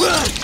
Ugh!